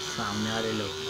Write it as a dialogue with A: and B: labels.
A: सामने वाले लोग।